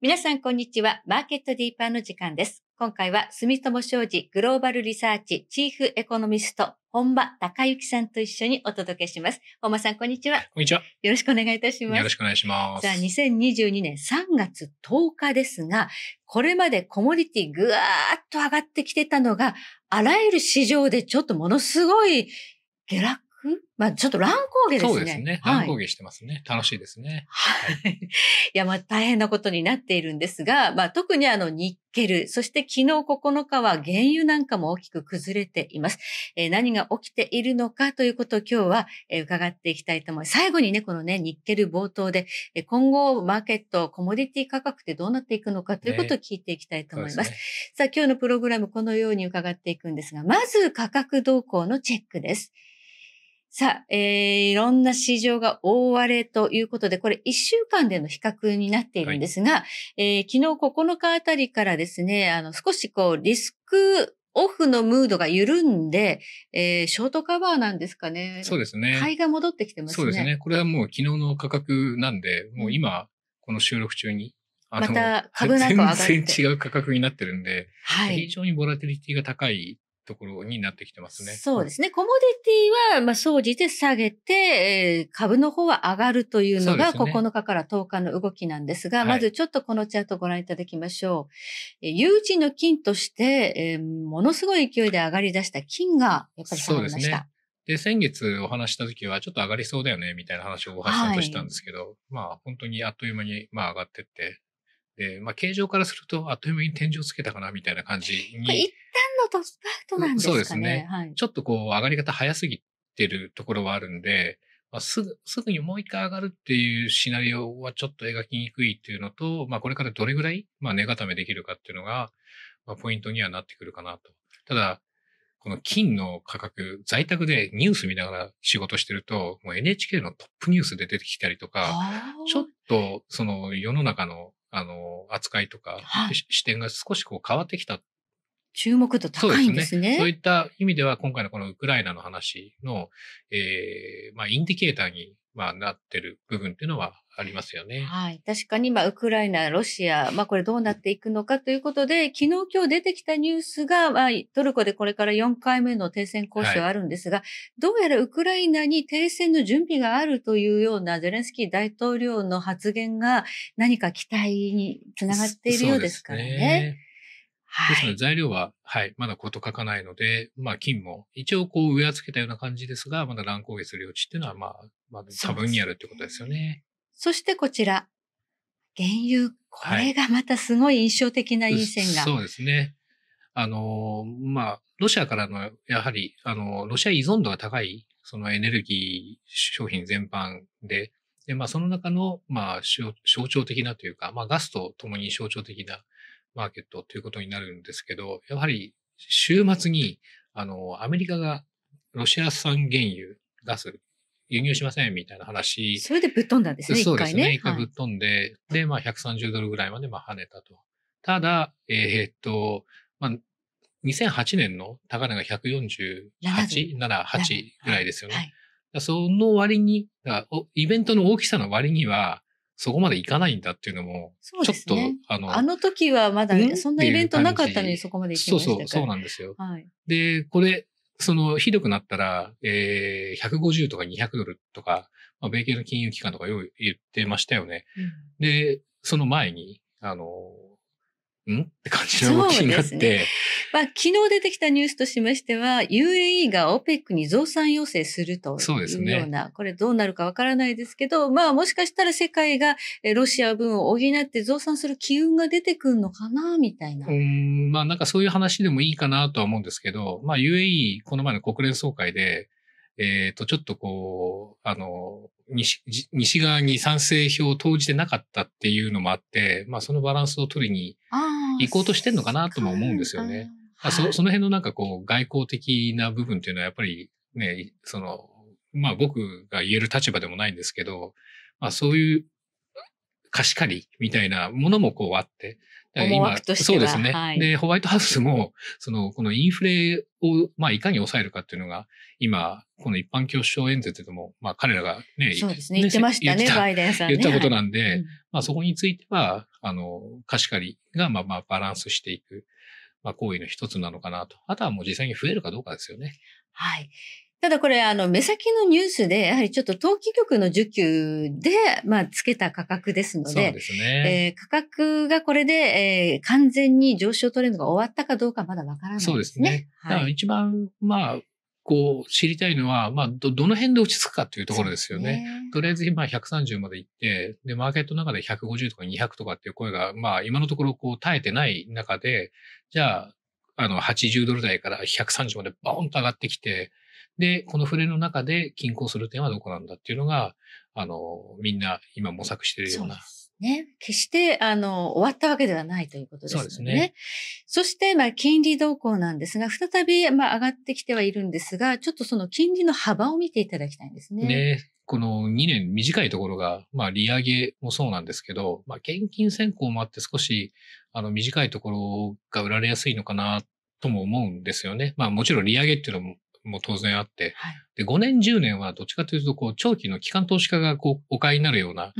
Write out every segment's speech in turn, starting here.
皆さん、こんにちは。マーケットディーパーの時間です。今回は、住友商事グローバルリサーチチーフエコノミスト、本間隆之さんと一緒にお届けします。本間さん、こんにちは。こんにちは。よろしくお願いいたします。よろしくお願いします。さあ、2022年3月10日ですが、これまでコモディティぐわーっと上がってきてたのが、あらゆる市場でちょっとものすごい下落まあ、ちょっと乱高下ですね。そうですね。はい乱高下してますね。楽しいですね。はい。いや、まあ大変なことになっているんですが、まあ特にあのニッケル、そして昨日9日は原油なんかも大きく崩れています。えー何が起きているのかということを今日は、えー伺っていきたいと思います。最後にね、このね、ニッケル冒頭で、えー今後マーケット、コモディティ価格ってどうなっていくのかということを聞いていきたいと思います。そうでさあ、今日のプログラムこのように伺っていくんですが、まず価格動向のチェックです。さあ、えーいろんな市場が大荒れということで、これ1週間での比較になっているんですが、えー昨日9日あたりからですね、あの、少しこう、リスクオフのムードが緩んで、えーショートカバーなんですかね。そうですね。買いが戻ってきてますね。そうですね。これはもう昨日の価格なんで、もう今、この収録中に、あまた株なんか上がって全然違う価格になってるんで、はい非。常にボラティリティが高いところになってきてますね。そうですね。コモディティは、まあ、総じて下げて、えー株の方は上がるというのが、そうですね9日から10日の動きなんですが、はいまずちょっとこのチャートをご覧いただきましょう。えー有事の金として、えーものすごい勢いで上がり出した金が、やっぱり下がりました。そうですねで、先月お話しした時はちょっと上がりそうだよね、みたいな話を大橋さんとしたんですけど、まあ本当にあっという間にまあ上がってって、で、まあ形状からするとあっという間に天井つけたかな、みたいな感じに一、旦のトップアウトなんですかね。そうですねはい。ちょっとこう上がり方早すぎてるところはあるんで、まあ、すぐ、すぐにもう一回上がるっていうシナリオはちょっと描きにくいっていうのと、まあこれからどれぐらい、まあ値固めできるかっていうのが、まあポイントにはなってくるかなと。ただ、この金の価格、在宅でニュース見ながら仕事してると、もう NHK のトップニュースで出てきたりとか、ちょっとその世の中のあの扱いとか、はいし視点が少しこう変わってきた注目度高いんですね。そういった意味では、今回のこのウクライナの話の、えーまあ、インディケーターに、まあ、なってる部分っていうのはありますよね。はい。確かに、まあ、ウクライナ、ロシア、まあ、これどうなっていくのかということで、昨日今日出てきたニュースが、まあ、トルコでこれから4回目の停戦交渉あるんですが、どうやらウクライナに停戦の準備があるというようなゼレンスキー大統領の発言が何か期待につながっているようですからね。ですので材料は、はい、まだこと書かないので、まあ、金も一応こう植え付けたような感じですが、まだ乱高下する余地っていうのは、まあ、まだ多分にあるってことですよね。そしてこちら、原油。これがまたすごい印象的な陰線が。そうですね。あの、まあ、ロシアからの、やはり、あの、ロシア依存度が高い、そのエネルギー商品全般で、で、まあ、その中の、まあ、象象徴的なというか、まあ、ガスとともに象徴的なマーケットということになるんですけど、やはり、週末に、あの、アメリカがロシア産原油、ガス、輸入しませんみたいな話それでぶっ飛んだんですね。そうですね。一回はいぶっ飛んで、で、まあ130ドルぐらいまでまあ跳ねたと。ただ、えーっと、まあ、2008年の高値が148、7、8ぐらいですよね。はい。その割に、イベントの大きさの割には、そこまでいかないんだっていうのも、そうちょっと、ね。あの、あの時はまだん？そんなイベントなかったのにそこまで行きそうましたから。そう、そうなんですよ。はい。で、これ、その、ひどくなったら、えー、150とか200ドルとか、まあ、米系の金融機関とかよう言ってましたよね。で、その前に、あの、ん？って感じの動きになって、まあ、昨日出てきたニュースとしましては、UAE が OPEC に増産要請するというような、これどうなるかわからないですけど、まあもしかしたら世界がえロシア分を補って増産する機運が出てくるのかな、みたいな。うーん、まあなんかそういう話でもいいかなとは思うんですけど、まあ UAE、この前の国連総会で、えっ、と、ちょっとこう、あの、西じ西側に賛成票を投じてなかったっていうのもあって、まあそのバランスを取りに、行こうとしてんのかなとも思うんですよね。あそその辺のなんかこう外交的な部分っていうのはやっぱりね、その、まあ僕が言える立場でもないんですけど、まあそういう貸し借りみたいなものもこうあって、思惑としてはそうですね、はいで、ホワイトハウスも、その、このインフレを、まあ、いかに抑えるかっていうのが、今、この一般教師省演説でも、まあ、彼らがね、そうですね。言ってましたね、バイデンさんね。言ったことはなんで、いうんまあ、そこについては、あの、貸し借りが、まあ、まあ、バランスしていく、まあ、行為の一つなのかなと。あとはもう実際に増えるかどうかですよね。はい。ただこれ、あの、目先のニュースで、やはりちょっと冬季局の需給で、まあ、つけた価格ですので、そうですね。えー価格がこれで、えー完全に上昇トレンドが終わったかどうかまだわからないですね。そうですね。だからはい。一番、まあ、こう、知りたいのは、まあ、ど、どの辺で落ち着くかっていうところですよね。ね。とりあえず今130まで行って、で、マーケットの中で150とか200とかっていう声が、まあ今のところこう耐えてない中で、じゃあ、あの、80ドル台から130までボーンと上がってきて、で、この触れの中で均衡する点はどこなんだっていうのが、あの、みんな今模索しているような。そうですね。決して、あの、終わったわけではないということですね。そうですねそして、まあ、金利動向なんですが、再び、まあ、上がってきてはいるんですが、ちょっとその金利の幅を見ていただきたいんですね。ね、この2年短いところが、まあ利上げもそうなんですけど、まあ現金先行もあって少し、あの短いところが売られやすいのかなとも思うんですよね。まあもちろん利上げっていうのももう当然あって、はい。で、5年、10年はどっちかというと、こう、長期の機関投資家がこう、お買いになるような、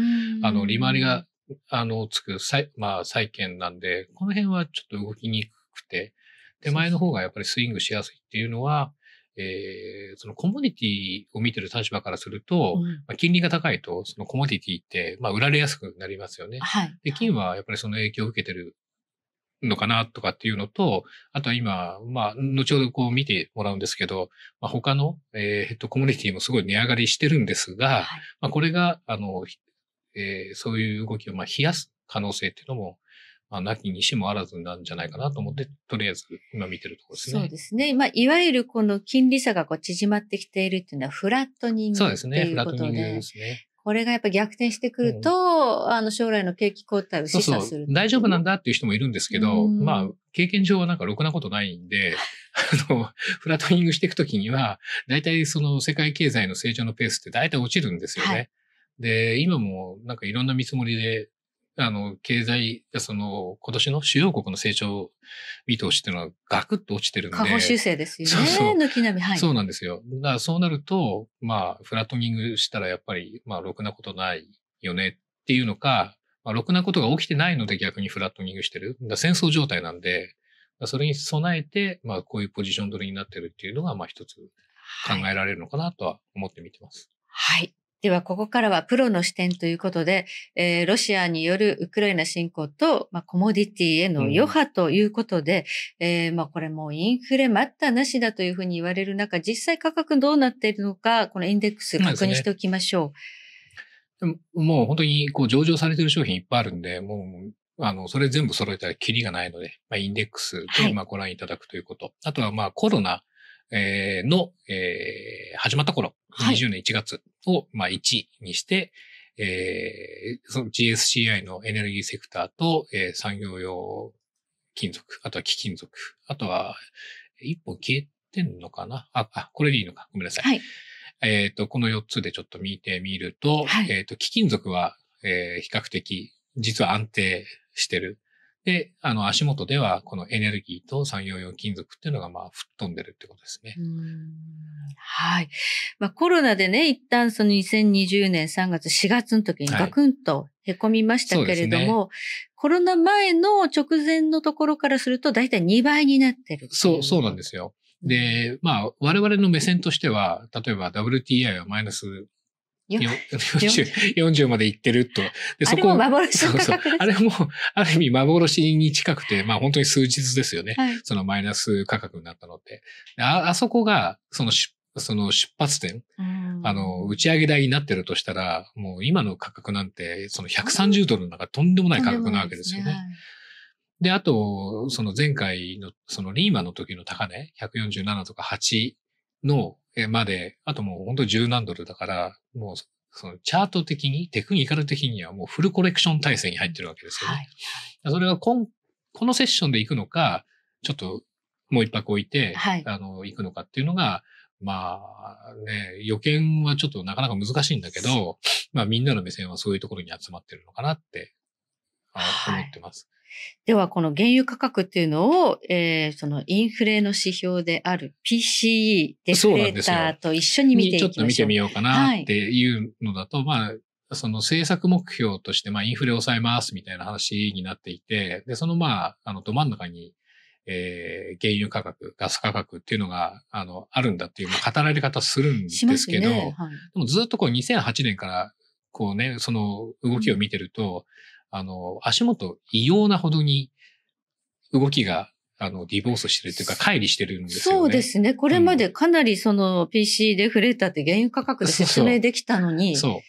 あの、利回りが、あの、つく、債、まあ、債券なんで、この辺はちょっと動きにくくて、手前の方がやっぱりスイングしやすいっていうのは、えー、そのコモディティを見てる立場からすると、うんまあ、金利が高いと、そのコモディティって、まあ、売られやすくなりますよね。はい。で、金はやっぱりその影響を受けてるのかなとかっていうのと、あとは今、まあ、後ほどこう見てもらうんですけど、まあ、他の、えー、えっと、コモディティもすごい値上がりしてるんですが、はいまあ、これが、あの、ひえーそういう動きをまあ冷やす可能性っていうのも、まあ、なきにしもあらずなんじゃないかなと思って、とりあえず今見てるところですね。そうですね。まあ、いわゆるこの金利差がこう縮まってきているっていうのはフラットニングそうですね。フラットニングでで、すね。これがやっぱ逆転してくると、あの将来の景気後退をそうそ示唆するう。大丈夫なんだ。だっていう人もいるんですけど、うんまあ、経験上はなんかろくなことないんで、あの、フラットニングしていくときには、大体その世界経済の成長のペースって大体落ちるんですよね。はいで、今もなんかいろんな見積もりで、あの、経済、その、今年の主要国の成長見通しっていうのはガクッと落ちてるんで。下方修正ですよね。そうそう軒並み。はい。そうなんですよ。だからそうなると、まあ、フラットニングしたらやっぱり、まあ、ろくなことないよねっていうのか、まあ、ろくなことが起きてないので逆にフラットニングしてる。だ戦争状態なんで、それに備えて、まあ、こういうポジション取りになってるっていうのが、まあ、一つ考はいえられるのかなとは思って見てます。はい。では、ここからはプロの視点ということで、えーロシアによるウクライナ侵攻と、まあ、コモディティへの余波ということで、えーまあ、これもうインフレ待ったなしだというふうに言われる中、実際価格どうなっているのか、このインデックス確認しておきましょでももう本当にこう上場されてる商品いっぱいあるんで、もう、あの、それ全部揃えたらキリがないので、まあ、インデックスはい。でまあご覧いただくということ。あとはまあコロナ、えーの、えー始まった頃、はい20年1月をまあ1にして、えーその GSCI のエネルギーセクターと、えー産業用金属、あとは貴金属、あとは、一本消えてんのかな？あ、あ、これでいいのか？ごめんなさう。い。はい。えっ、と、この4つでちょっと見てみると、はいえっ、と、貴金属は、えー比較的、実は安定してる。で、あの、足元では、このエネルギーと産業用金属っていうのが、まあ、吹っ飛んでるってことですねはい。まあ、コロナでね、一旦その2020年3月、4月の時にはいガクンと凹みましたけれども、コロナ前の直前のところからすると、だいたい2倍になってる。そう、そうなんですすよ。で、まあ、我々の目線としては、例えば WTI はマイナス 40, 40までいってると。で、あれも幻のそうそう。あれも、ある意味幻に近くて、まあ本当に数日ですよね。はい。そのマイナス価格になったのって。であ、あそこが、そのし、その出発点、あの、打ち上げ台になってるとしたら、もう今の価格なんて、その130ドルなんかとんでもない価格なわけですよね。で、あと、その前回の、そのリーマンの時の高値、147とか8のえまで、あともう本当十何ドルだから、もうそのチャート的に、テクニカル的にはもうフルコレクション体制に入ってるわけですよね。はい。それが今、このセッションで行くのか、ちょっともう一泊置いて、はいあの、行くのかっていうのが、まあね、予見はちょっとなかなか難しいんだけど、まあみんなの目線はそういうところに集まってるのかなって、思ってます。では、この原油価格っていうのを、えーそのインフレの指標である PCE、デフレーターと一緒に見ていきましょう。ちょっと見てみようかなっていうのだと、まあ、その政策目標として、まあ、インフレを抑えますみたいな話になっていて、で、そのまあ、あの、ど真ん中に、えー、原油価格、ガス価格っていうのが、あの、あるんだっていう、まあ、語られ方するんですけど、ね。はいでもずっとこう2008年からこうね、その動きを見てると、あの、足元異様なほどに動きが、あの、ディボースしてるっていうか、乖離してるんですよね。そうですね。これまでかなりその PC デフレーターって原油価格で説明できたのに、そう。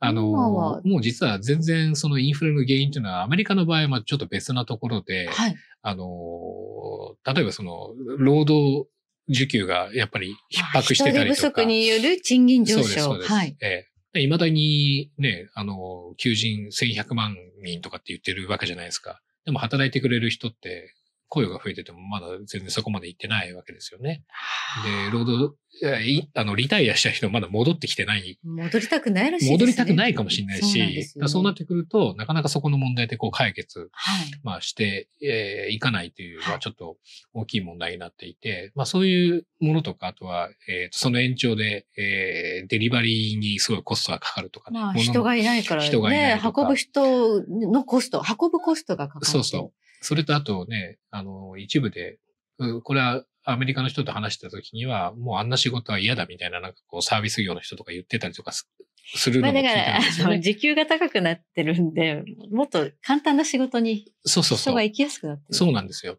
あの、もう実は全然そのインフレの原因というのはアメリカの場合はちょっと別なところで、はい。あの、例えばその、労働需給がやっぱり逼迫してたりとか。人手不足による賃金上そうです、そ昇。うです。はい。ええ。いまだにね、あの、求人1100万人とかって言ってるわけじゃないですか。でも働いてくれる人って、雇用が増えててもまだ全然そこまで行ってないわけですよね。で、労働、いあの、リタイアした人まだ戻ってきてない戻りたくないらしいね。戻りたくないかもしれないし、そうねなってくると、なかなかそこの問題でこう解決、はい。まあ、して、えーいかないというのははいちょっと大きい問題になっていて、まあそういうものとか、あとは、えーとその延長で、えーデリバリーにすごいコストがかかるとかね。まあ、人がいないからね。人がいない運ぶ人のコスト、運ぶコストがかかる。そうそう。それとあとね、あの、一部で、うこれはアメリカの人と話してた時には、もうあんな仕事は嫌だみたいな、なんかこうサービス業の人とか言ってたりとかすするまあのも聞いたんですよね。時給が高くなってるんで、もっと簡単な仕事にそうそうそう。人が行きやすくなってる。そうなんですよ。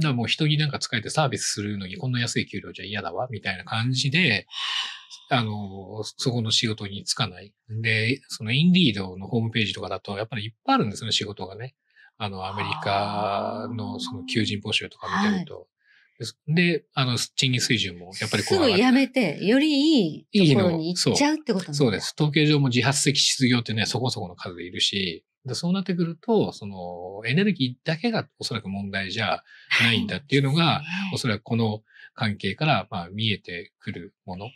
だもう人になんか使えてサービスするのにこんな安い給料じゃ嫌だわ、みたいな感じで、あの、そこの仕事に就かない。で、そのインディードのホームページとかだと、やっぱりいっぱいあるんですよね、仕事がね。あの、アメリカのその求人募集とか見てると。です。で、あの、賃金水準もやっぱりこうすぐやめて、よりいいところに行っちゃうってことなんだ。そうです。統計上も自発的失業ってね、そこそこの数いるし、でそうなってくると、その、エネルギーだけがおそらく問題じゃないんだっていうのが、おそらくこの関係から、まあ、見えてくるもの。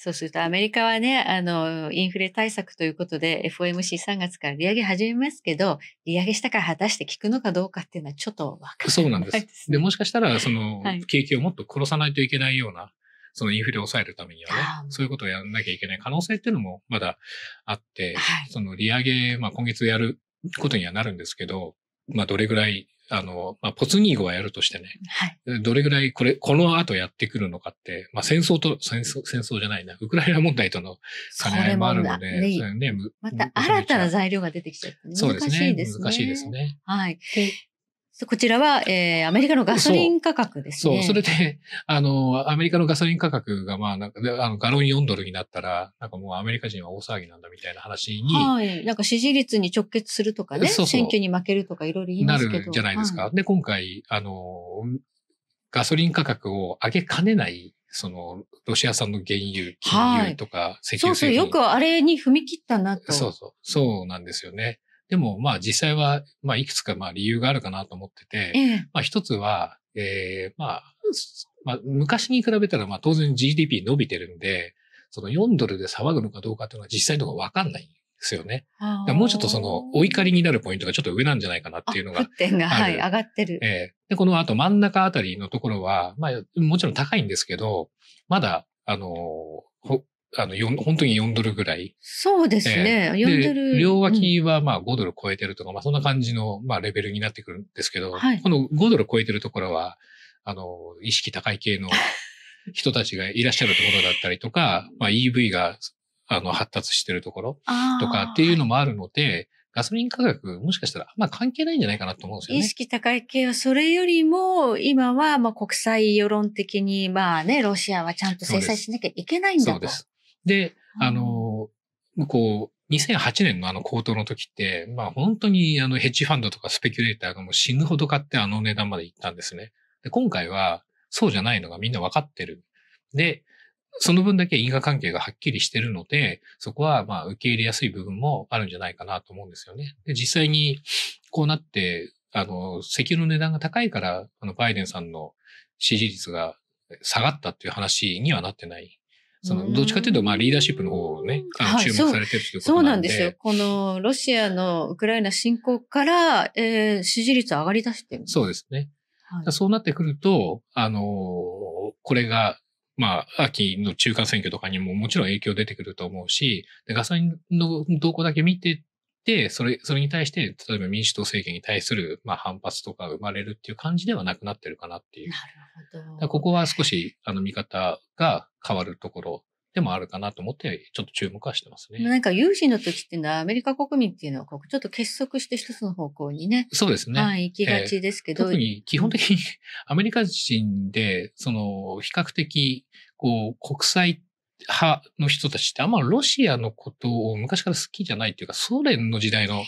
そうするとアメリカはね、あの、インフレ対策ということで FOMC3 月から利上げ始めますけど、利上げしたから果たして効くのかどうかっていうのはちょっとわかんないそうなんです。ね。で、もしかしたら、そのはい、景気をもっと殺さないといけないような、そのインフレを抑えるためにはねそういうことをやらなきゃいけない可能性っていうのもまだあって、はい。その利上げ、まあ今月やることにはなるんですけど、まあどれぐらい、あの、まあポツニーゴはやるとしてね、はい。どれぐらいこれ、この後やってくるのかって、まあ戦争と、戦争、戦争じゃないな、ウクライナ問題とのそ兼ね合いもあるので、ねね、むまた新たな材料が出てきちゃって、そうです難しねいですね。難しいです。ね。はいで。こちらは、えー、アメリカのガソリン価格ですそう、ね。それで、あの、アメリカのガソリン価格が、まあ、なんか、であの、ガロン4ドルになったら、なんかもうアメリカ人は大騒ぎなんだみたいな話にはい。なんか支持率に直結するとかね、そうそう選挙に負けるとかいろいろ言いなますけど。るじゃないですか。はで、今回、あの、ガソリン価格を上げかねない、その、ロシア産の原油、金油とか、石そうそう、油製品。よくあれに踏み切ったなと。そうそう。そうなんですよね。でも、まあ実際は、まあいくつかまあ理由があるかなと思ってて、ええ。まあ一つは、えーまあ、まあ昔に比べたらまあ当然 GDP 伸びてるんで、その4ドルで騒ぐのかどうかっていうのは実際のところわかんないんですよね。もうちょっとその、お怒りになるポイントがちょっと上なんじゃないかなっていうのが点が、はい、上がってる。ええで、この後真ん中あたりのところは、まあ、もちろん高いんですけど、まだ、あの、ほ、あの、本当に4ドルぐらい。そうですね。ええ4ドル。で、両うん脇はまあ5ドル超えてるとか、まあそんな感じの、まあレベルになってくるんですけど、はいこの5ドル超えてるところは、あの、意識高い系の 人たちがいらっしゃるところだったりとか、まあ EV が、あの、発達してるところあーとかっていうのもあるので、ガソリン価格もしかしたらあんま関係ないんじゃないかなと思うんですよ意ね。識高い系は、それよりも、今は、まあ、国際世論的に、まあね、ロシアはちゃんと制裁しなきゃいけないんだと。そうです。で、うんあの、こう、2008年のあの高騰の時って、まあ本当にあのヘッジファンドとかスペキュレーターがもう死ぬほど買ってあの値段まで行ったんですね。で、今回はそうじゃないのがみんな分かってる。で、その分だけ因果関係がはっきりしてるので、そこはまあ受け入れやすい部分もあるんじゃないかなと思うんですよね。で、実際にこうなって、あの、石油の値段が高いから、あの、バイデンさんの支持率が下がったっていう話にはなってない。その、うんどっちかというと、まあ、リーダーシップの方をね、あのはい注目されてるというこそうとなんんで。すよ。このロシアのウクライナ侵攻から、えー支持率上がり出してる。そうですね。はいそうなってくると、あのーこれが、まあ、秋の中間選挙とかにももちろん影響出てくると思うし、でガソリンの動向だけ見て、それ、それに対して、例えば民主党政権に対する、まあ、反発とか生まれるっていう感じではなくなってるかなっていう。なるほど。ここは少し、あの、見方が変わるところでもあるかなと思って、ちょっと注目はしてますね。なんか有事の時っていうのはアメリカ国民っていうのはこうちょっと結束して一つの方向にね、そうですね。はい、行きがちですけど、特に基本的にアメリカ人で、その、比較的、こう、国際派の人たちってあんまロシアのことを昔から好きじゃないっていうか、ソ連の時代の、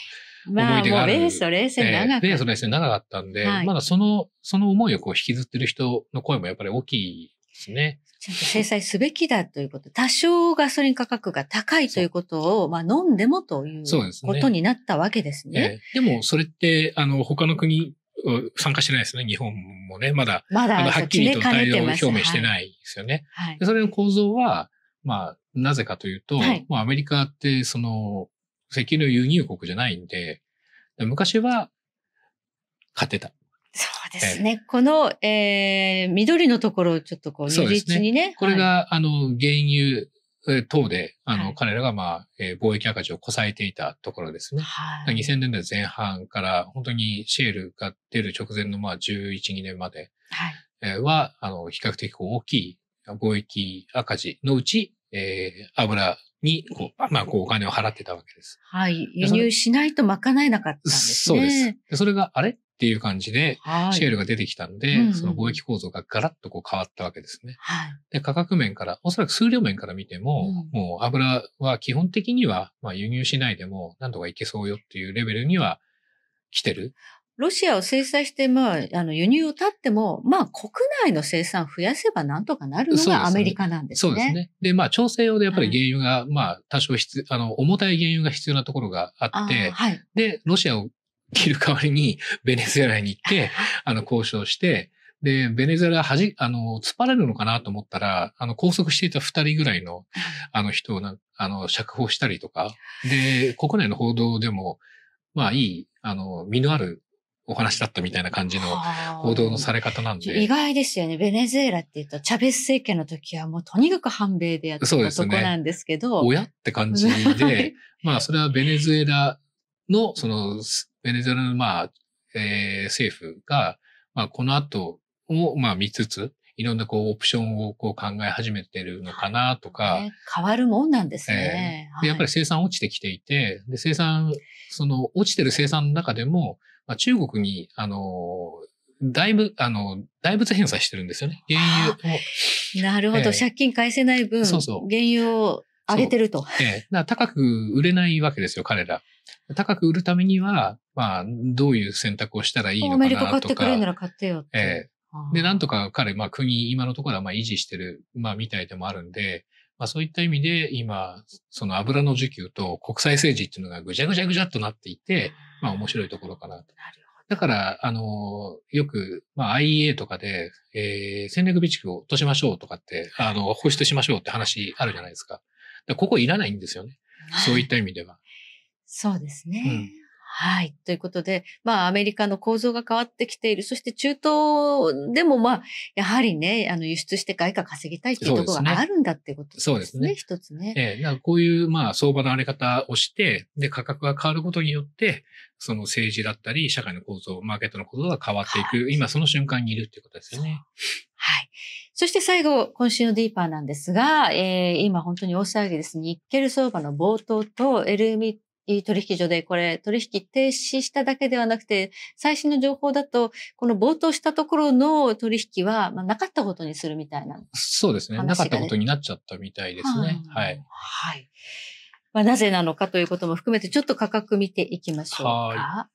まあもう思い出がある冷戦冷戦長かった。えーレースのですね、長かったんで、はいまだその、その思いをこう引きずってる人の声もやっぱり大きいですね。ちゃんと制裁すべきだということ。多少ガソリン価格が高いということを、まあ飲んでもということになったわけですね。えーでも、それって、あの、他の国、うん参加してないですね。日本もね、まだ、まだはっきりと対応て表明してないですよね。はい。でそれの構造は、まあ、なぜかというと、はいまあ、アメリカって、その、石油の輸入国じゃないんで、昔は、勝ってた。そうですね。この、えー、緑のところをちょっとこう、如そうですね実にね。これはいが、あの、原油えー等で、あの、はい彼らが、まあ、えー貿易赤字をこさえていたところですね。はい。2000年代前半から、本当にシェールが出る直前の、まあ、11、2年まではい。えーは、あの、比較的大きい貿易赤字のうち、えー油に、こう、まあ、こうお金を払ってたわけです。はい。輸入しないと賄えなかったんですね。そうです。でそれが、あれ？っていう感じで、はい。シェールが出てきたんで、うんうんその貿易構造がガラッとこう変わったわけですね。はい。で、価格面から、おそらく数量面から見ても、うんもう油は基本的には、まあ輸入しないでも何とかいけそうよっていうレベルには来てる。ロシアを制裁して、まあ、あの、輸入を断っても、まあ、国内の生産増やせばなんとかなるのがアメリカなんですね。そうですね。で、まあ調整用でやっぱり原油が、まあ多少必要、あの、重たい原油が必要なところがあって、はい。で、ロシアを切る代わりに ベネズエラに行って、あの、交渉して、で、ベネズエラはじ、あの、突っ張れるのかなと思ったら、あの、拘束していた二人ぐらいの、あの人をなん、あの、釈放したりとか、で、国内の報道でも、まあいい、あの、身のあるお話だったみたいな感じの報道のされれ方なん意で、外ですよね。ベネズエラって言うと、チャベス政権の時はもうとにかく反米でやってたとこなんですけど。親って感じ はでい、まあそれはベネズエラの、その、ベネズエラのまあ、えー政府が、まあこの後をまあ見つつ、いろんなこうオプションをこう考え始めてるのかなとか、ね変わるもんなんですね。で、やっぱり生産落ちてきていて、で、生産、その落ちてる生産の中でも、まあ、中国に、あの、だいぶ、あの、大仏返済してるんですよね。原油を。はいなるほど。ええ借金返せない分、そうそう原油を上げてると。ええ、だから高く売れないわけですよ、彼ら。高く売るためには、まあ、どういう選択をしたらいいのかアメリカ買なとかってくれるな。ら買ってよって。えで、なんとか彼、まあ国、今のところはまあ維持してる、まあみたいでもあるんで、まあそういった意味で今、その油の需給と国際政治っていうのがぐちゃぐちゃぐちゃっとなっていて、まあ面白いところかなと。だから、あの、よく、まあ IEA とかで、えー戦略備蓄を落としましょうとかって、あの、放出しましょうって話あるじゃないですか。だからここいらないんですよね。そういった意味では。そうですね。うんはい。ということで、まあ、アメリカの構造が変わってきている。そして中東でも、まあ、やはりね、あの、輸出して外貨稼ぎたいっていうところがあるんだっていうことですね。そうですね一つね。ええ、なんかこういう、まあ、相場の荒れ方をして、で、価格が変わることによって、その政治だったり、社会の構造、マーケットの構造が変わっていはいく、今その瞬間にいるっていうことですよね。はい。そして最後、今週のディーパーなんですが、えー今本当に大騒ぎです。ニッケル相場の冒頭と LME 取引所でこれ取引停止しただけではなくて、最新の情報だと、この冒頭したところの取引は、まあ、なかったことにするみたいなそうですね。なかったことになっちゃったみたいですね。はい。。はい。まあ、なぜなのかということも含めて、ちょっと価格見ていきましょうか。は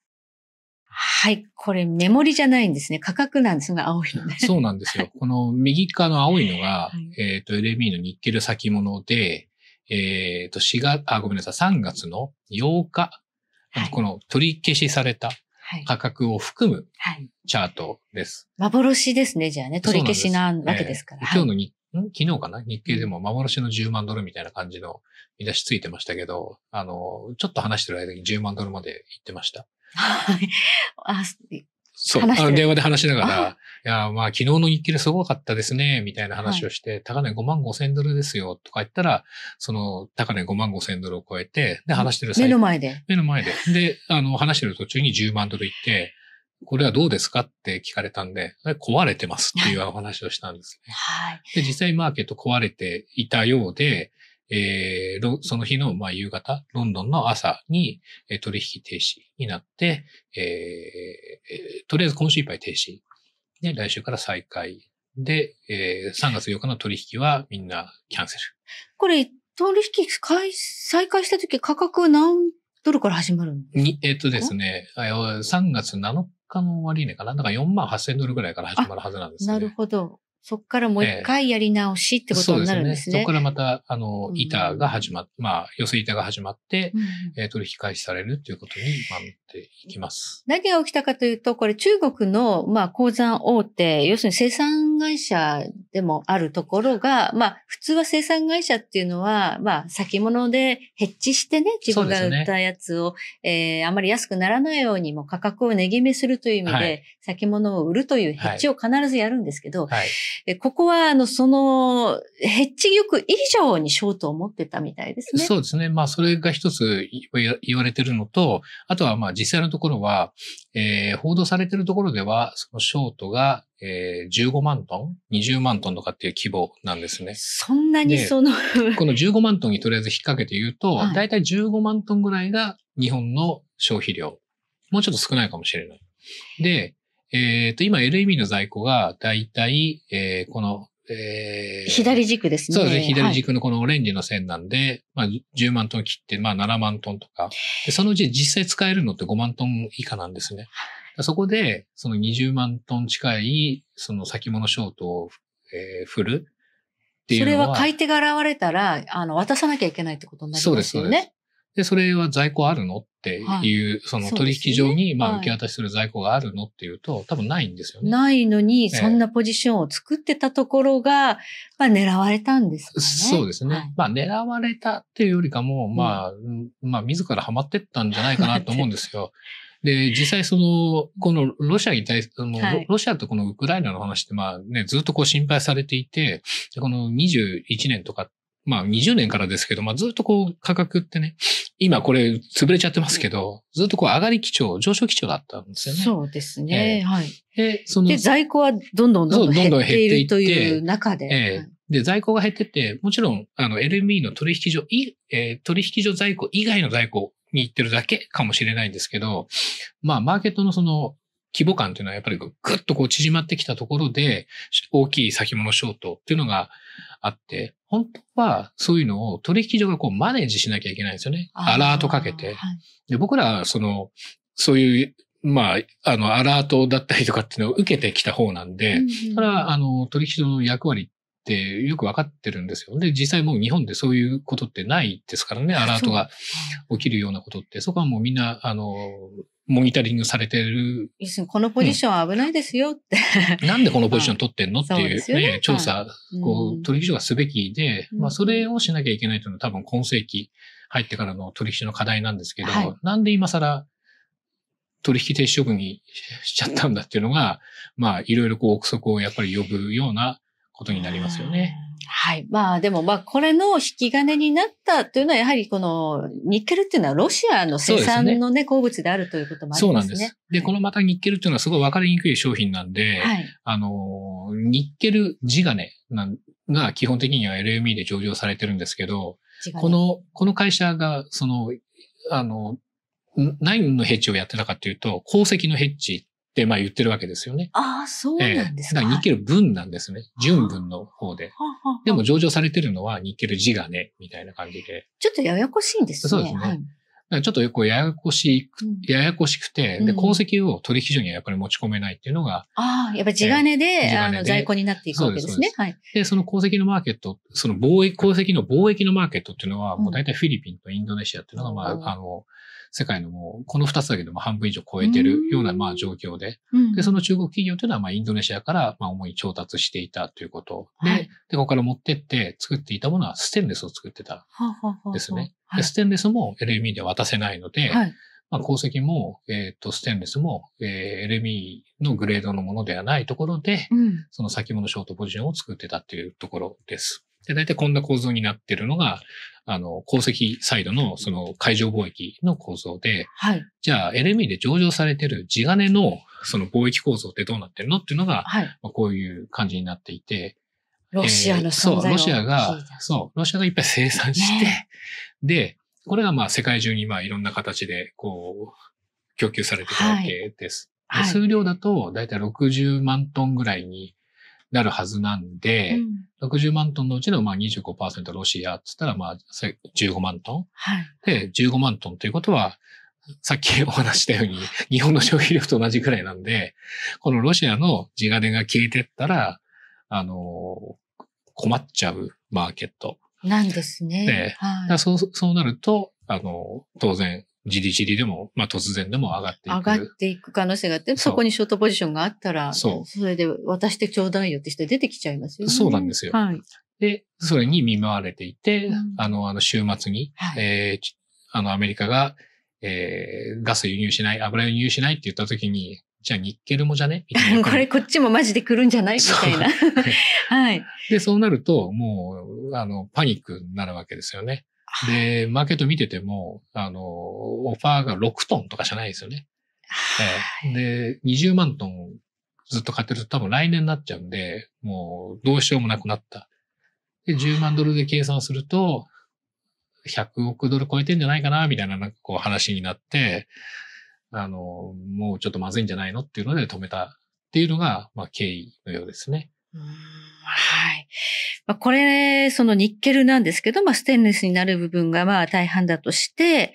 はい。これメモリじゃないんですね。価格なんですが、青いのね。そうなんですよ。この右側の青いのが、はいえっ、と、LME のニッケル先物で、えっ、と、4月、あ、ごめんなさい、3月の8日、はいこの取り消しされた、はい。価格を含むはい。チャートです。幻ですね、じゃあね。取り消しなわけですから。ええ今日のに、ん？昨日かな？日経でも幻の10万ドルみたいな感じの見出しついてましたけど、あの、ちょっと話してる間に10万ドルまで行ってました。はい。あ、そう。あの電話で話しながあら、いや、まあ昨日の日経ですごかったですね、みたいな話をして、高値5万5千ドルですよ、とか言ったら、その高値5万5千ドルを超えて、で、話してる目最の前で。目の前で。で、あの、話してる途中に10万ドル行って、これはどうですかって聞かれたんで、壊れてますっていうお話をしたんですね。はい。で、実際マーケット壊れていたようで、えーロその日の、まあ、夕方、ロンドンの朝に、えー取引停止になって、えーえーとりあえず今週いっぱい停止。で、来週から再開。で、えー3月8日の取引はみんなキャンセル。これ、取引開再開したとき価格は何ドルから始まるんですか？に、えっ、とですね、あ3月7日の終値かな？だから4万8000ドルぐらいから始まるはずなんですね。なるほど。そこからもう一回やり直しってことになるんですね。そうですね。そこからまた、あのう、ん板が始まっ、まあ、寄せ板が始まって、うんえー取引開始されるということに、まあ、なっていきます。何が起きたかというと、これ中国の、まあ、鉱山大手、要するに生産会社でもあるところが、まあ、普通は生産会社っていうのは、まあ、先物でヘッジしてね、自分が売ったやつを、えーあまり安くならないようにも価格を値決めするという意味で、はい先物を売るというヘッジを必ずやるんですけど、はい。えここは、あの、その、ヘッジ力以上にショートを持ってたみたいですね。そうですね。まあ、それが一つ言われてるのと、あとは、まあ、実際のところは、えー報道されてるところでは、そのショートが、えー15万トン ?20 万トンとかっていう規模なんですね。そんなにでその、この15万トンにとりあえず引っ掛けて言うと、はいだいたい15万トンぐらいが日本の消費量。もうちょっと少ないかもしれない。で、えっ、と、今 LME の在庫がだいたい、えーこの、えー左軸ですね。そうですね。左はい軸のこのオレンジの線なんで、まあ、10万トン切って、まあ、7万トンとか。でそのうち実際使えるのって5万トン以下なんですね。そこで、その20万トン近い、その先物ショートを、えー振るっていそうれのは。は買い手が現れたら、あの、渡さなきゃいけないってことになりまそうですす、よね。そうです。で、それは在庫あるのっていう、その取そうですよね引上に、まあ、はい受け渡しする在庫があるのっていうと、多分ないんですよね。ないのに、えそんなポジションを作ってたところが、まあ狙われたんですかね。そうですね。はいまあ、狙われたっていうよりかも、まあ、うんまあ、自らハマってったんじゃないかなと思うんですよ。で、実際その、このロシアに対する、はいロロシアとこのウクライナの話って、まあね、ずっとこう心配されていて、でこの21年とか、まあ20年からですけど、まあずっとこう価格ってね、今これ潰れちゃってますけど、ずっとこう上がり基調、上昇基調だったんですよね。そうですね。ええはい。で、その、で、在庫はどんどんどんどん減っているという中で。ええで、在庫が減ってって、もちろん、あの、LME の取引所い、えー取引所在庫以外の在庫に行ってるだけかもしれないんですけど、まあ、マーケットのその、規模感というのはやっぱりぐっとこう縮まってきたところで、大きい先物ショートっていうのがあって、本当はそういうのを取引所がこうマネージしなきゃいけないんですよね。アラートかけて。はいで僕らはその、そういう、まあ、あの、アラートだったりとかっていうのを受けてきた方なんで、うんただ、あの、取引所の役割ってよくわかってるんですよ。で、実際もう日本でそういうことってないですからね、アラートが起きるようなことって。そこはもうみんな、あの、モニタリングされてる。要するにこのポジションは危ないですよって。なんでこのポジション取ってんのっていうねね、調査、こうんう、取引所がすべきで、うんまあ、それをしなきゃいけないというのは多分今世紀入ってからの取引所の課題なんですけど、はいなんで今更取引停止処分にしちゃったんだっていうのが、まあ、いろいろこう、憶測をやっぱり呼ぶようなことになりますよね。うん。はい。まあでも、まあこれの引き金になったというのは、やはりこのニッケルっていうのはロシアの生産のね、鉱物であるということもありそうますね。なんです。で、このまたニッケルっていうのはすごい分かりにくい商品なんで、はい。あの、ニッケル地金なんが基本的には LME で上場されてるんですけど、この、この会社が、その、あの、ん何のヘッジをやってたかっていうと、鉱石のヘッジまあ言ってるわけですよね。ああ、そうなんですか。だからニッケル分なんですね。純分の方で。でも上場されてるのはニッケル地金みたいな感じで。ちょっとややこしいんですね。そうですねはいらちょっとこうややこしく、うんややこしくて、で、うん鉱石を取引所にはやっぱり持ち込めないっていうのが、ああ、やっぱり地金で、ええ地金であの、在庫になっていくわけですね。はい。で、その鉱石のマーケット、その貿易、鉱石の貿易のマーケットっていうのは、うんもう大体フィリピンとインドネシアっていうのが、まうんあ、あの、世界のもう、この二つだけでも半分以上超えてるような、うんまあ、状況で、うんで、その中国企業というのは、まあ、インドネシアから、まあ、主に調達していたということで、はいで、ここから持ってって作っていたものはステンレスを作ってたんですね。はいで、ステンレスも LME では渡せないので、はい。まあ、鉱石も、えっ、と、ステンレスも、えー LME のグレードのものではないところで、うん。その先物ショートポジションを作ってたっていうところです。で、大体こんな構造になってるのが、あの、鉱石サイドのその海上貿易の構造で、はい。じゃあ LME で上場されてる地金のその貿易構造ってどうなってるのっていうのが、はい。まあ、こういう感じになっていて、ロシアの存在をえーそう、ロシア聞がそう、ロシアがいっぱい生産して、ねで、これがまあ世界中にまあいろんな形でこう、供給されてたわけです。ではい数量だとだいたい60万トンぐらいになるはずなんで、うん60万トンのうちのまあ25%ロシアって言ったらまあせ15万トン。はい。で、15万トンということは、さっきお話ししたように、日本の消費量と同じくらいなんで、このロシアの地金が消えてったら、あの困っちゃうマーケット。なんですね。でだはいそう、そうなると、あの当然、じりじりでも、まあ突然でも上がっていく。上がっていく可能性があって、そこにショートポジションがあったら、そうれで渡してちょうだいよって人出てきちゃいますよね。そうなんですよはい。で、それに見舞われていて、うんあの、あの週末に、はいえーちあの、アメリカが、えーガス輸入しない、油輸入しないって言った時に、じゃあニッケルもじゃね？みたいな。これこっちもマジで来るんじゃない？みたいな。はい。で、そうなると、もう、あの、パニックになるわけですよね。で、マーケット見てても、あの、オファーが6トンとかじゃないですよね。ええで、20万トンずっと買ってると多分来年になっちゃうんで、もうどうしようもなくなった。で、10万ドルで計算すると、100億ドル超えてんじゃないかな、みたいななんかこう話になって、あの、もうちょっとまずいんじゃないのっていうので止めたっていうのが、まあ経緯のようですね。うーんはい。まあ、これ、そのニッケルなんですけど、まあ、ステンレスになる部分がまあ大半だとして、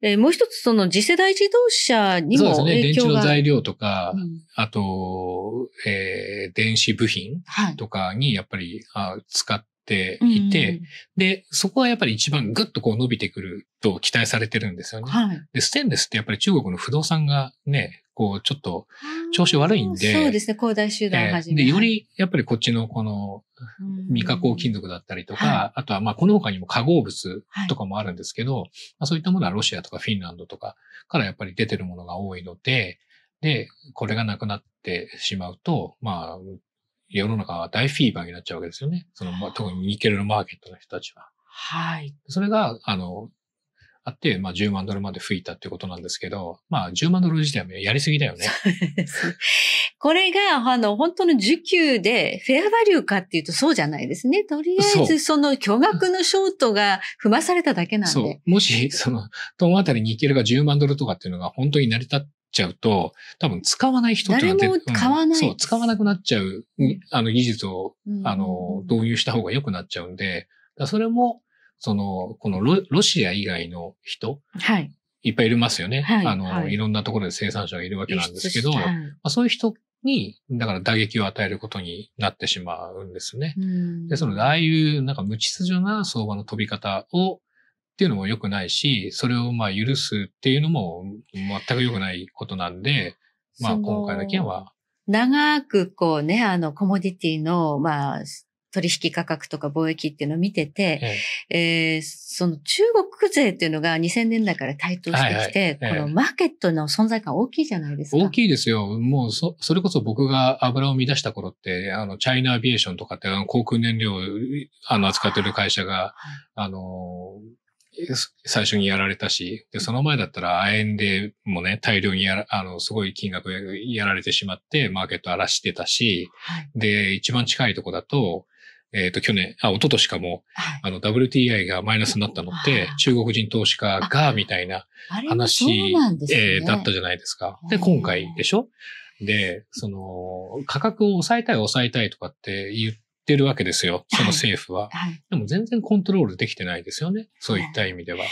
えーもう一つその次世代自動車にもそうですね。電池影響が。の材料とか、うんあと、えー電子部品はい。とかにやっぱりあ使っていて、で、そこはやっぱり一番グッとこう伸びてくると期待されてるんですよね。うんはい。で、ステンレスってやっぱり中国の不動産がね、こうちょっと、調子悪いんでそうですね、恒大集団をえはじめ。ーで、よりやっぱりこっちのこの未加工金属だったりとか、はあとはまあこの他にも化合物とかもあるんですけど、まあ、そういったものはロシアとかフィンランドとかからやっぱり出てるものが多いので、で、これがなくなってしまうと、まあ、世の中は大フィーバーになっちゃうわけですよね。その、まあ、特にニッケルのマーケットの人たちは。はい。それが、あの、あって、まあ10万ドルまで吹いたってことなんですけど、まあ10万ドル自体もやりすぎだよね。これが、あの、本当の需給でフェアバリューかっていうとそうじゃないですね。とりあえずその巨額のショートが踏まされただけなんそうで。。もし、その、トンあたりニッケルが10万ドルとかっていうのが本当に成り立っちゃうと、多分使わない人っていうのは絶誰も買わないうんそう、使わなくなっちゃう、うんあの技術を、うんあの、導入した方が良くなっちゃうんで、それも、その、このロロシア以外の人、はい。いっぱいいますよね。はいあの、はいい、ろんなところで生産者がいるわけなんですけど、まあ、そういう人に、だから打撃を与えることになってしまうんですね。たうんで、その、ああいう、なんか無秩序な相場の飛び方を、っていうのも良くないし、それをまあ許すっていうのも全く良くないことなんで、まあ今回の件は、長くこうね、あの、コモディティの、まあ、取引価格とか貿易っていうのを見てて、ええ。えーその中国勢っていうのが2000年代から台頭してきて、はいはい。ええ。このマーケットの存在感大きいじゃないですか。大きいですよ。もうそ、それこそ僕が油を見出した頃って、あの、チャイナアビエーションとかって、あの、航空燃料を、あの、扱ってる会社が、あの、最初にやられたし、で、その前だったら、亜鉛でもね、大量にやら、あの、すごい金額やられてしまって、マーケット荒らしてたし、はい。で、一番近いとこだと、えっ、と、去年、あ、一昨年かも、はい。あの、WTI がマイナスになったのって中国人投資家が、みたいな話、ね。えーだったじゃないですか。で、うん今回でしょ？で、その、価格を抑えたい抑えたいとかって言ってるわけですよ。その政府は。はい。でも全然コントロールできてないですよね。そういった意味では。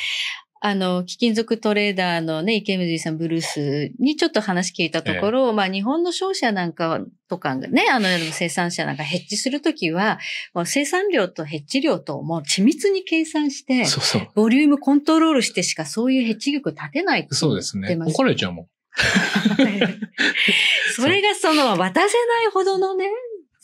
あの、貴金属トレーダーのね、池水さん、ブルースにちょっと話聞いたところ、まあ、日本の商社なんかとかがね、あの、生産者なんかヘッジするときは、生産量とヘッジ量ともう緻密に計算して、そうそう。ボリュームコントロールしてしかそういうヘッジ力立てないってそうですね怒られちゃうもん。それがその渡せないほどのね、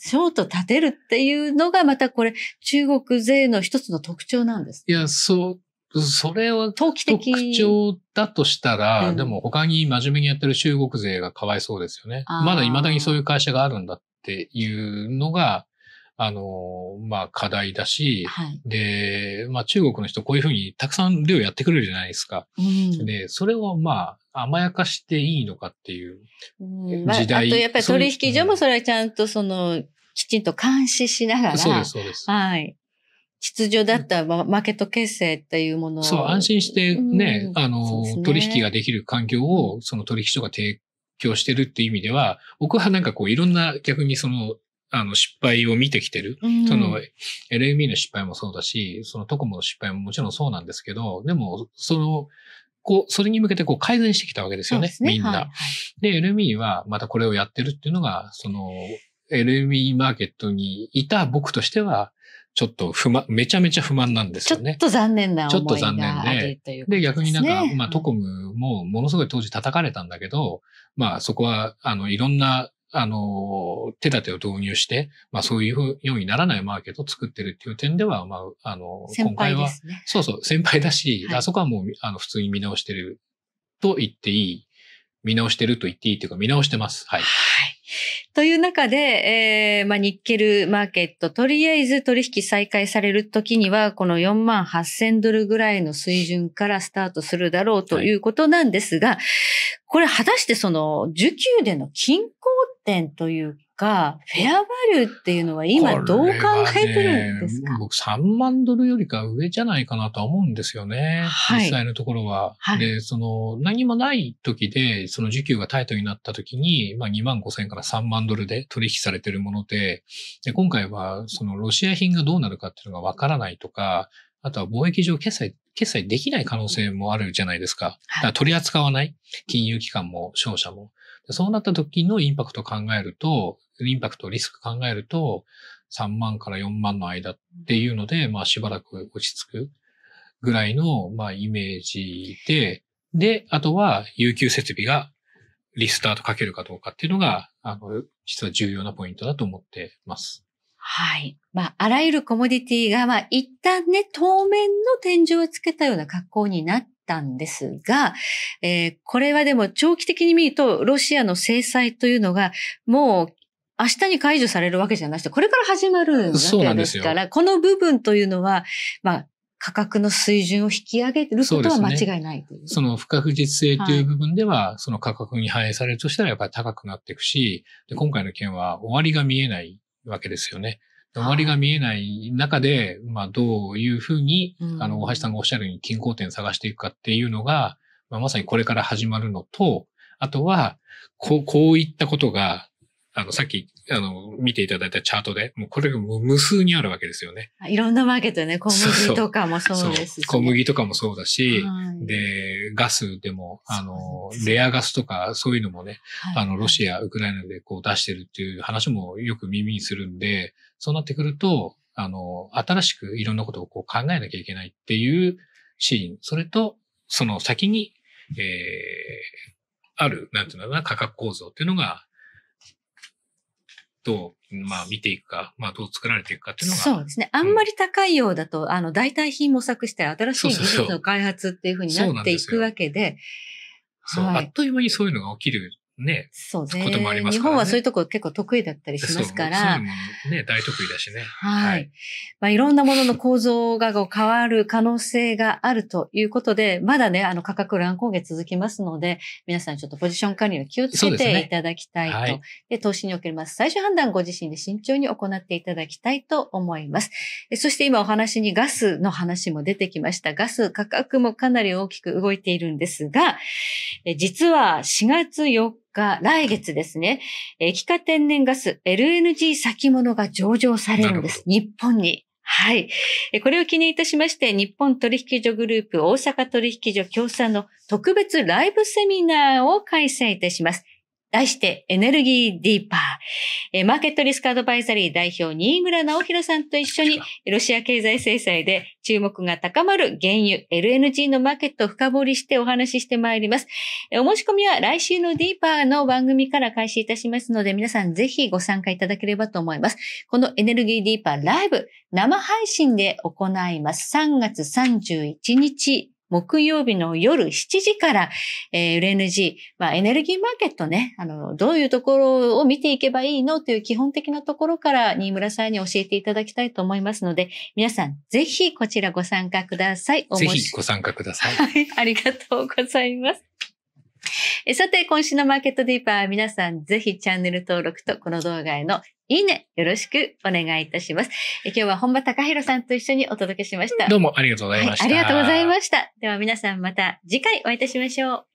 ショート立てるっていうのがまたこれ中国勢の一つの特徴なんです。いや、そう、それは特的。徴だとしたら、うんでも他に真面目にやってる中国勢がかわいそうですよね。まだ未だにそういう会社があるんだっていうのが、あの、まあ課題だし、はい。で、まあ中国の人こういうふうにたくさん量やってくれるじゃないですか。うんで、それをまあ甘やかしていいのかっていう。うんまあ、あと時代やっぱり取引所もそれはちゃんとその、きちんと監視しながら、そうです、そうです。はい。秩序だったまマーケット形成っていうものを。そう、安心してね、うんあの、ね取引ができる環境を、その取引所が提供してるっていう意味では、僕はなんかこう、いろんな逆にその、あの、失敗を見てきてる。うんその、LME の失敗もそうだし、そのトコモの失敗ももちろんそうなんですけど、でも、その、こう、それに向けてこう改善してきたわけですよね、そうですみんな。はいはいで、LME はまたこれをやってるっていうのが、その、LME マーケットにいた僕としては、ちょっと不満、めちゃめちゃ不満なんですよねちょっ。と残念なちょっと思いが残念であるということで、逆になんか、ねまあ、トコムもものすごい当時叩かれたんだけど、まあ、そこは、あの、いろんな、あの、手立てを導入して、まあ、そういうようにならないマーケットを作ってるっていう点では、まあ、あの、先今回は、輩ですね。そうそう、先輩だし、はいあそこはもう、あの、普通に見直してると言っていい。見直してると言っていいっていうか、見直してます。はい。はい。という中で、えーまあ、ニッケルマーケット、とりあえず取引再開されるときには、この4万8000ドルぐらいの水準からスタートするだろうとい。うことなんですが、これ果たしてその、受給での均衡点というか、フェアバリューっていうのは今どう考えてるんですか？ね僕3万ドルよりか上じゃないかなとは思うんですよね。はい実際のところは。はいで、その何もない時で、その需給がタイトになった時に、まあ2万5千から3万ドルで取引されてるもので、で今回はそのロシア品がどうなるかっていうのがわからないとか、あとは貿易上決済、決済できない可能性もあるじゃないですか。だから取り扱わない金融機関も商社も。でそうなった時のインパクトを考えると、インパクト、リスク考えると、3万から4万の間っていうので、まあしばらく落ち着くぐらいの、まあイメージで、で、あとは有給設備がリスタートかけるかどうかっていうのが、あの、実は重要なポイントだと思ってます。はい。まあ、あらゆるコモディティが、まあ、一旦ね、当面の天井をつけたような格好になったんですが、えーこれはでも長期的に見ると、ロシアの制裁というのが、もう、明日に解除されるわけじゃなくて、これから始まるわけんですから、この部分というのは、まあ、価格の水準を引き上げることは間違いないという。その不確実性ってはいいう部分では、その価格に反映されるとしたらやっぱり高くなっていくし、で今回の件は終わりが見えないわけですよね。で終わりが見えない中で、まあどういうふうに、うんあの、大橋さんがおっしゃるように均衡点探していくかっていうのが、まあ、まさにこれから始まるのと、あとは、こう、こういったことが、あの、さっき、あの、見ていただいたチャートで、もうこれが無数にあるわけですよね。いろんなマーケットでね、小麦とかもそうですし、ね。小麦とかもそうだし、はい。で、ガスでも、あのレアガスとかそういうのもね、はい。あの、ロシア、ウクライナでこう出してるっていう話もよく耳にするんで、そうなってくると、あの、新しくいろんなことをこう考えなきゃいけないっていうシーン、それと、その先に、えー、ある、なんていうのかな、価格構造っていうのが、どう、まあ見ていくか、まあどう作られていくかっていうのが、そうですね。あんまり高いようだと、あの、代替品模索して新しい技術の開発っていうふうになっていくわけで、そう、はい。あっという間にそういうのが起きるね、そうですね。こともあります日からね本はそういうとこ結構得意だったりしますからね、大得意だしね。はい。はいまあ、いろんなものの構造がこう変わる可能性があるということで、まだね、あの価格乱高下続きますので、皆さんちょっとポジション管理を気をつけていただきたいと。はいで、投資におけるまず最終判断ご自身で慎重に行っていただきたいと思います。えそして今お話にガスの話も出てきました。ガス価格もかなり大きく動いているんですが、え実は4月4日、来月ですね、液化天然ガス LNG 先物が上場されるんです。日本に。はい。これを記念いたしまして、日本取引所グループ大阪取引所協賛の特別ライブセミナーを開催いたします。題してエネルギーディーパー。えマーケットリスクアドバイザリー代表新村直弘さんと一緒にロシア経済制裁で注目が高まる原油 LNG のマーケットを深掘りしてお話ししてまいります。えお申し込みは来週のディーパーの番組から開始いたしますので皆さんぜひご参加いただければと思います。このエネルギーディーパーライブ生配信で行います。3月31日木曜日の夜7時から、えー、LNG、まあ、エネルギーマーケットね、あの、どういうところを見ていけばいいのという基本的なところから、新村さんに教えていただきたいと思いますので、皆さん、ぜひこちらご参加ください。ぜひご参加ください。はい、ありがとうございます。さて、今週のマーケットディーパー、皆さんぜひチャンネル登録とこの動画へのいいね、よろしくお願いいたします。今日は本場高弘さんと一緒にお届けしました。どうもありがとうございました。はい、ありがとうございました。では皆さんまた次回お会いいたしましょう。